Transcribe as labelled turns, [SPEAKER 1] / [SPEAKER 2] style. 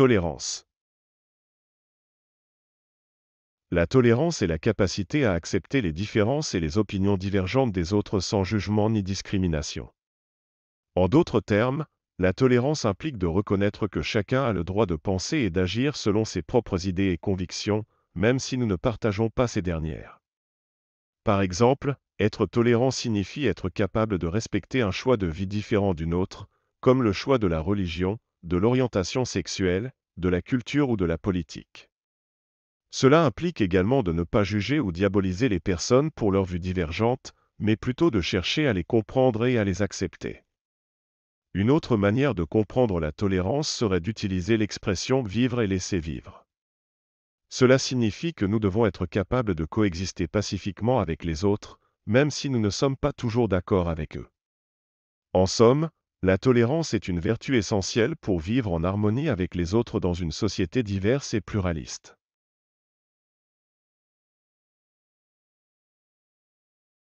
[SPEAKER 1] Tolérance. La tolérance est la capacité à accepter les différences et les opinions divergentes des autres sans jugement ni discrimination. En d'autres termes, la tolérance implique de reconnaître que chacun a le droit de penser et d'agir selon ses propres idées et convictions, même si nous ne partageons pas ces dernières. Par exemple, être tolérant signifie être capable de respecter un choix de vie différent d'une autre, comme le choix de la religion, de l'orientation sexuelle, de la culture ou de la politique. Cela implique également de ne pas juger ou diaboliser les personnes pour leurs vues divergentes, mais plutôt de chercher à les comprendre et à les accepter. Une autre manière de comprendre la tolérance serait d'utiliser l'expression vivre et laisser vivre. Cela signifie que nous devons être capables de coexister pacifiquement avec les autres, même si nous ne sommes pas toujours d'accord avec eux. En somme, la tolérance est une vertu essentielle pour vivre en harmonie avec les autres dans une société diverse et pluraliste.